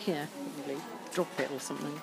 here. Drop it or something.